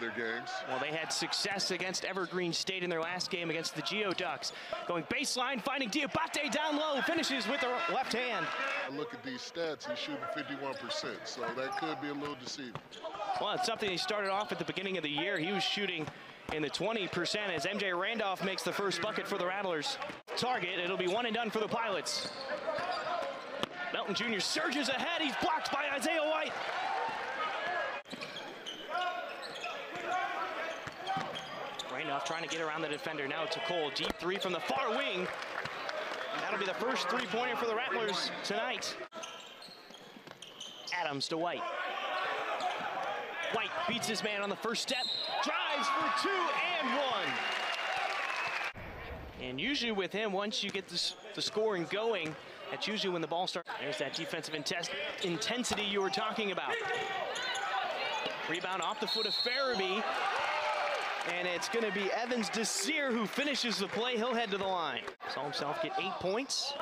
their games. Well, they had success against Evergreen State in their last game against the Geoducks. Going baseline, finding Diabate down low, finishes with the left hand. I look at these stats, he's shooting 51%, so that could be a little deceiving. Well, it's something he started off at the beginning of the year. He was shooting in the 20% as MJ Randolph makes the first bucket for the Rattlers. Target, it'll be one and done for the Pilots. Melton Jr. surges ahead. He's blocked by Isaiah White. Trying to get around the defender. Now to Cole. Deep three from the far wing. That'll be the first three-pointer for the Rattlers tonight. Adams to White. White beats his man on the first step, drives for two and one. And usually with him, once you get the, the scoring going, that's usually when the ball starts. There's that defensive intensity you were talking about. Rebound off the foot of Farabee. And it's going to be Evans Desir who finishes the play. He'll head to the line. Saw himself get eight points.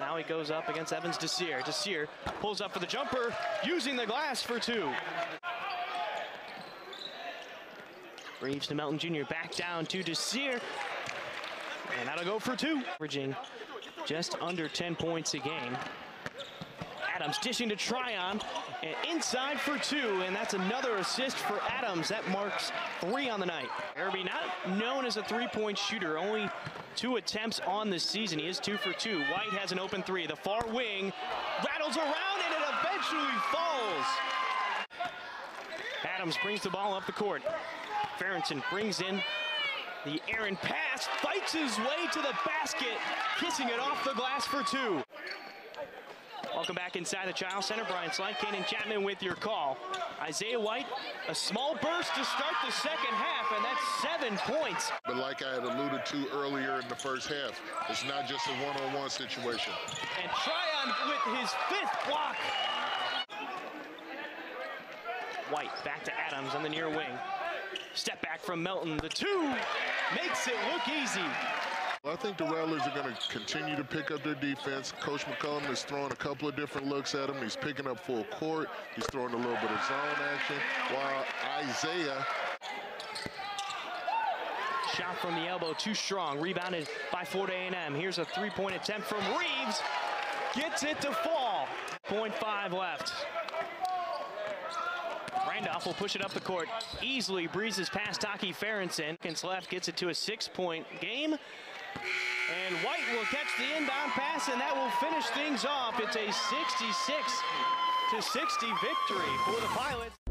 Now he goes up against Evans Desir. Desir pulls up for the jumper, using the glass for two. Reaves to Melton Jr. back down to Desir. And that'll go for two. Averaging just under 10 points a game. Adams dishing to Tryon, and inside for two, and that's another assist for Adams. That marks three on the night. Irby not known as a three-point shooter, only two attempts on the season. He is two for two. White has an open three. The far wing rattles around, and it eventually falls. Adams brings the ball up the court. Farrington brings in the Aaron pass, fights his way to the basket, kissing it off the glass for two. Welcome back inside the Chiles Center. Brian Slide, Kanan Chapman with your call. Isaiah White, a small burst to start the second half, and that's seven points. But like I had alluded to earlier in the first half, it's not just a one-on-one -on -one situation. And Tryon with his fifth block. White back to Adams on the near wing. Step back from Melton. The two makes it look easy. I think the Rattlers are going to continue to pick up their defense. Coach McCullum is throwing a couple of different looks at him. He's picking up full court. He's throwing a little bit of zone action, while Isaiah Shot from the elbow, too strong. Rebounded by Florida A&M. Here's a three-point attempt from Reaves. Gets it to fall. 0.5 left. Randolph will push it up the court. Easily breezes past Taki. Seconds left, gets it to a six-point game. And White will catch the inbound pass, and that will finish things off. It's a 66 to 60 victory for the Pilots.